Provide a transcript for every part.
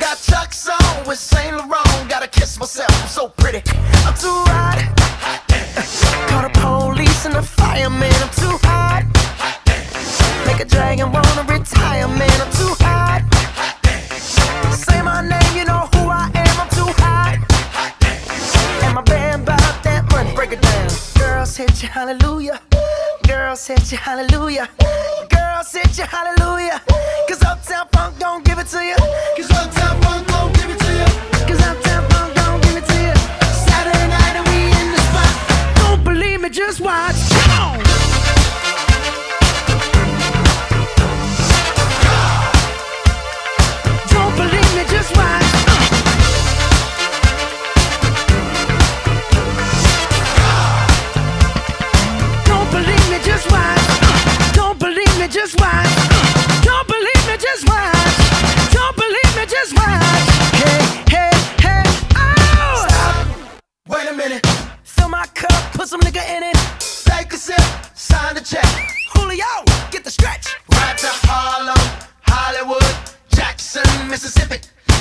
Got Chuck's on with Saint Laurent. Gotta kiss myself, I'm so pretty. I'm too hot. Call the police and the fireman. I'm too hot. Make a dragon wanna retire, man. I'm too hot. Say my name, you know who I am. I'm too hot. And my band bought that money. Break it down. Girls hit you, hallelujah. Girls hit you, hallelujah. Girls hit you, hallelujah. Cause Uptown Funk don't give it to you. Cause Uptown Funk don't give it to you.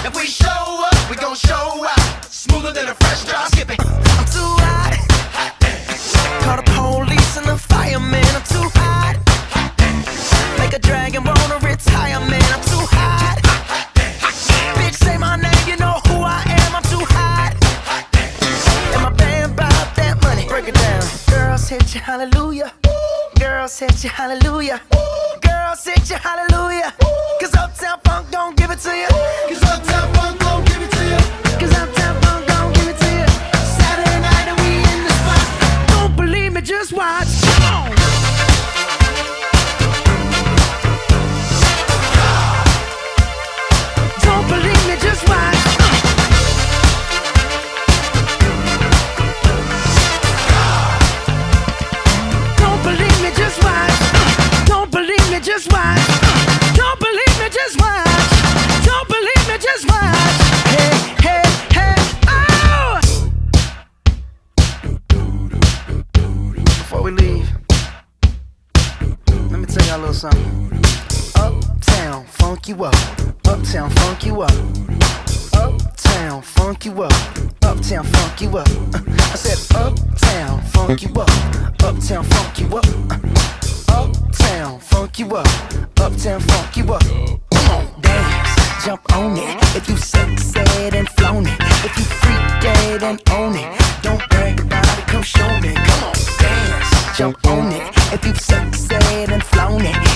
If we show up, we gon' show out. Smoother than a fresh drop. Skip. I'm too hot. Call the police and the fireman. I'm too hot. Make a dragon wanna retire, man. I'm too hot. Bitch, say my name, you know who I am. I'm too hot. And my band bought that money. Break it down. Girls hit you, hallelujah. Girls hit you, hallelujah. Girls hit you, hallelujah. Cause Uptown Funk don't give it to you. Cause Uptown Funk a little something. Uptown, funk you up. Uptown, funk you up. Uptown, funk you up. Uptown, funk you up. Uh, I said, Uptown, funk you up. Uptown, funk you up. Uh, Uptown, funk you up. Uptown, funk you up. Come on, dance, jump on it. If you sexed and flown it. If you freak dead and own it. Don't brag about it, come show me. Come on, dance, jump on it. If you sexed haven't flown it